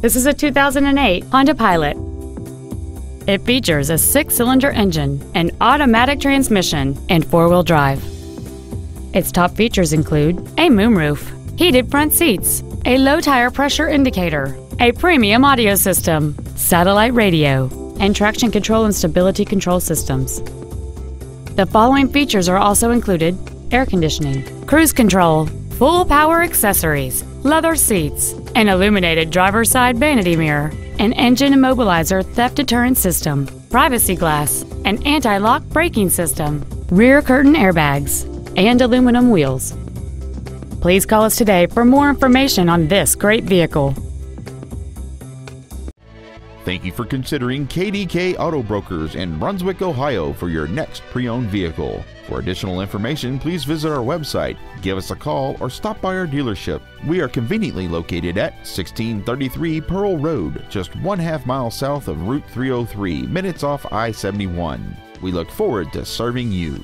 This is a 2008 Honda Pilot. It features a six-cylinder engine, an automatic transmission, and four-wheel drive. Its top features include a moonroof, heated front seats, a low tire pressure indicator, a premium audio system, satellite radio, and traction control and stability control systems. The following features are also included air conditioning, cruise control, full power accessories, leather seats, an illuminated driver's side vanity mirror, an engine immobilizer theft deterrent system, privacy glass, an anti-lock braking system, rear curtain airbags, and aluminum wheels. Please call us today for more information on this great vehicle. Thank you for considering KDK Auto Brokers in Brunswick, Ohio for your next pre owned vehicle. For additional information, please visit our website, give us a call, or stop by our dealership. We are conveniently located at 1633 Pearl Road, just one half mile south of Route 303, minutes off I 71. We look forward to serving you.